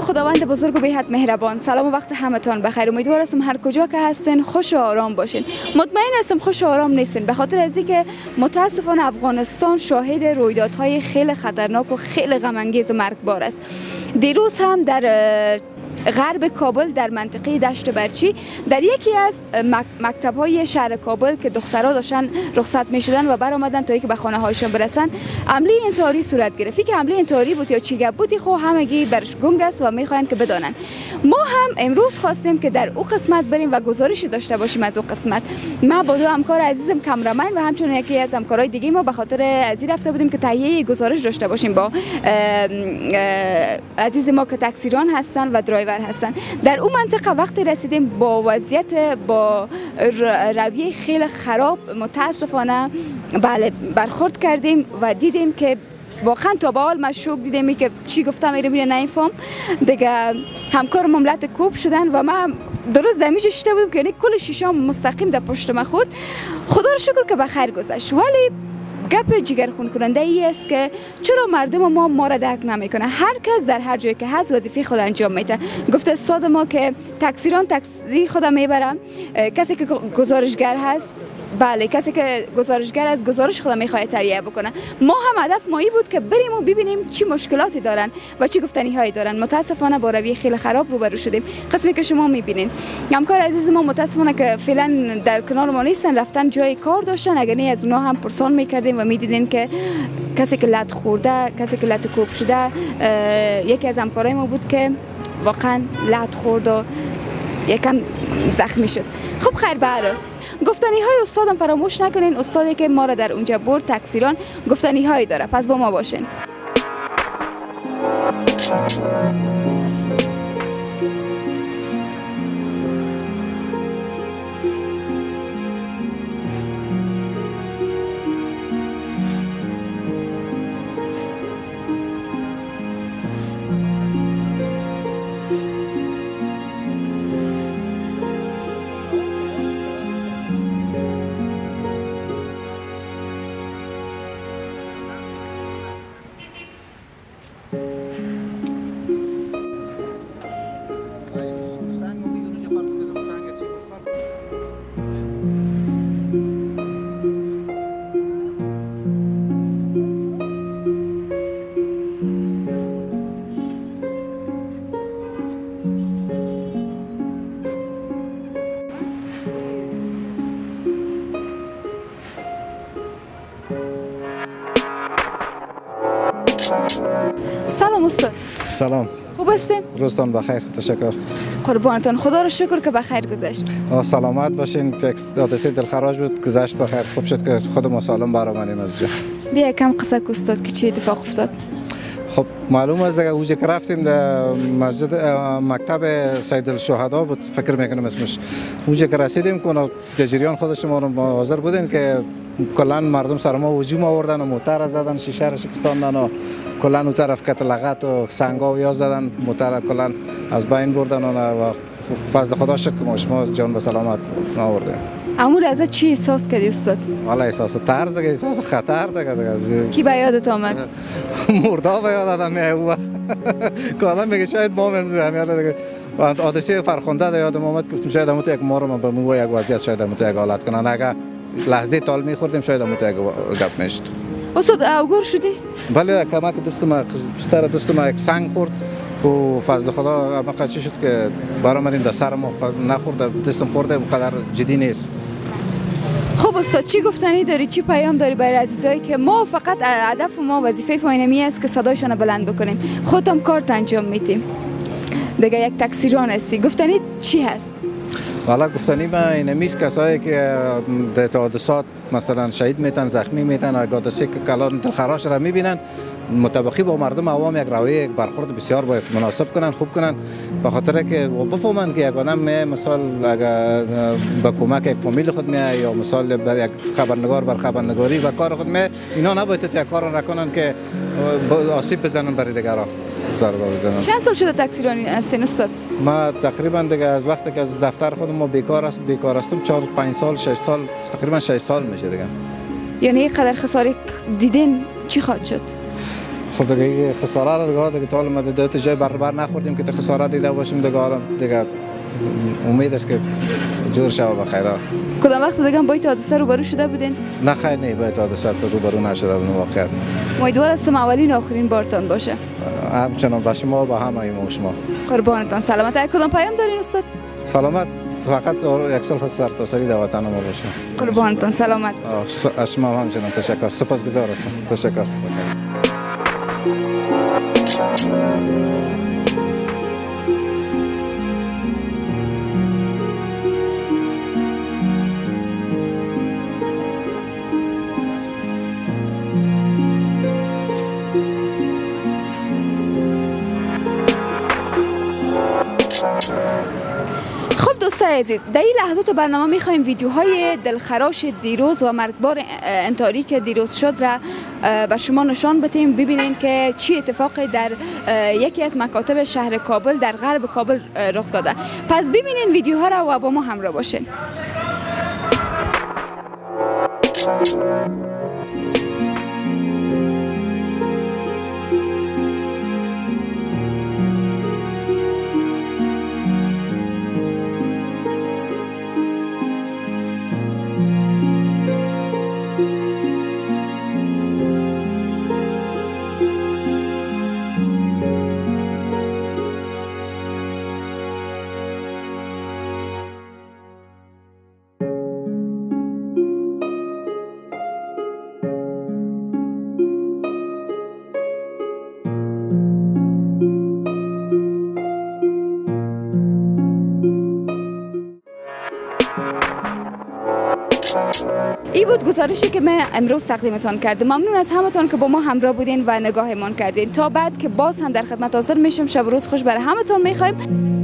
خداوند بزرگ و بهت مهربان. سلام و وقت همتان بخیر. امیدوار هستم هر کجا که هستین خوش و آرام باشین. مطمئن هستم خوش و آرام نیستین. به خاطر از اینکه متاسفانه افغانستان شاهد رویدادهای خیلی خطرناک و خیلی غم انگیز و مرگبار است. دیروز هم در غرب کابل در منطقه دشت برچی. در یکی از مکتب های شهر کابل که دخترها داشتن رخصت می شدن و برآمدن تا اینکه به خانه هایشان برسن عملی انتحاری صورت گرفت. که عملی انتحاری بود یا چی بودی خو همگی برش گنگ است و می‌خواین که بدانن. ما هم امروز خواستیم که در او قسمت بریم و گزارشی داشته باشیم از او قسمت. ما با دو همکار عزیزم کامرمن و همچنین یکی از همکارای دیگه ما به خاطر ازی رفته بودیم که تهیه گزارش داشته باشیم با عزیز ما که تکسیران هستن و درایور هستن. در اون منطقه وقتی رسیدیم با وضعیت با رویه خیلی خراب متاسفانه بله برخورد کردیم و دیدیم که واقعا تا به حال مشوق دیدم که چی گفتم ایره میره نمیفهم دیگه همکار مملت کوب شدن و من درست زمیش شده بودم که یعنی کل شیشه مستقیم در پشت ما خورد. خدا رو شکر که بخیر گذشت. ولی گپ جگر خون کننده ای است که چرا مردم ما ما را درک نمی‌کنه. هر کس در هر جایی که هست وظیفه خود انجام میده. گفته استاد ما که تکسیران تکسی خود می‌برم کسی که گزارشگر هست بله کسی که گزارشگر از گزارش خود می‌خواد تهیه بکنه. ما هم هدف مایی بود که بریم و ببینیم چی مشکلاتی دارن و چی گفتنی هایی دارن. متاسفانه با روی خیلی خراب روبرو شدیم. قسمی که شما می‌بینین. همکار عزیز ما متاسفانه که فعلا در کنار ما نیستن رفتن جای کار داشتن. اگر نه از اونها هم پرسان می‌کردیم و می‌دیدیم که کسی که لط خورده کسی که لط کوب شده یکی از همکارای ما بود که واقعا لط خورد و یکم زخمی شد. خب خیر بله. گفتنی های استادم فراموش نکنین. استادی که ما را در اونجا برد تکسیران گفتنی هایی داره. پس با ما باشین. سلام استاد. سلام. خوب هستیم؟ روزتان بخیر تشکر. قربانتان. خدا رو شکر که بخیر گذشت. سلامت باشین. حادثه دلخراش بود. گذشت بخیر. خوب شد که خود ما سالم برآمدیم از جا. بیا کم قصه استاد که چی اتفاق افتاد. خب معلوم است اگر اوجه که در مسجد مکتب سید الشهدا بود فکر می‌کنم اسمش. اوجه که رسیدیم کنه تجریان خودش ما رو حاضر بودین که کلا مردم سر ما وجوم آوردن و موتر زدن شیشه را شکستاندن و کلا اون طرف کت لغت و سنگا و یا زدن موتر کلا از بین بردن و فضل خدا شد که ما شما جان به سلامت آوردیم امور از چی احساس کردی استاد؟ والا احساس ترس دیگه احساس خطر دیگه کی به یادت آمد؟ مردا به یاد آدم میاد که آدم میگه شاید ما من یاد دیگه حادثه فرخنده یادم آمد گفتم شاید همون یک مارو من به مو یک وضعیت شاید همون یک حالت کنن اگه لحظه تال میخوردیم شاید همون یک گپ می‌شد استاد اوگور شدی؟ بله کمک دست ما بستر دست ما یک سنگ خورد که فضل خدا اما قچی شد که برآمدیم در سر ما نخورد دستم خورده قدر جدی نیست. خب استاد چی گفتنی داری؟ چی پیام داری برای عزیزایی که ما فقط هدف ما وظیفه پایینمی است که صدایشان بلند بکنیم. خودم کارت انجام میدیم. دیگه یک تکسیران هستی گفتنی چی هست؟ والا گفتنی ما اینمی کسایی که در حادثات مثلا شهید میتن زخمی میتن حادثه که کلان دلخراش را می‌بینن مطابقی با مردم عوام یک رویه یک برخورد بسیار باید مناسب کنن خوب کنن. به خاطر که بفهمن که یک می مثال اگر به کمک یک فامیل خود می یا مثال بر یک خبرنگار بر خبرنگاری و کار خود می اینا نباید یک کار نکنن که آسیب بزنن برای دیگران. چند سال شده تکسیرانی هستین استاد؟ ما تقریبا دیگه از وقتی که از دفتر خودم ما بیکار است بیکار هستم 4 5 سال 6 سال تقریبا 6 سال میشه دیگه. یعنی قدر خساری دیدین چی خواهد شد؟ خود دیگه خسارت دیگه دیگه تا حالا ما تا جای بر بر نخوردیم که تو خسارت دیده باشیم دیگه حالا دیگه امید است که جور شود بخیر. کدام وقت دیگه با این حادثه روبرو شده بودین؟ نه خیر نه باید حادثه روبرو نشده بودیم واقعیت. امیدوار هستم اولین آخرین بارتان باشه. همچنان به شما با همه شما. قربانتان. سلامت. کدام پیام دارین استاد؟ سلامت. فقط یک سال سر تا سری در وطن ما باشه. قربانتان. سلامت. از شما همچنان تشکر. سپاسگزار هستم. تشکر. عزیز در این لحظات برنامه می‌خوایم ویدیوهای دلخراش دیروز و مرگبار انتاری که دیروز شد را به شما نشان بدیم. ببینید که چی اتفاقی در یکی از مکاتب شهر کابل در غرب کابل رخ داده. پس ببینید ویدیوها را و با ما همراه باشین. بود گزارشی که من امروز تقدیمتان کردم. ممنون از همتان که با ما همراه بودین و نگاهمان کردین. تا بعد که باز هم در خدمت حاضر میشم شب روز خوش برای همتان می‌خوایم.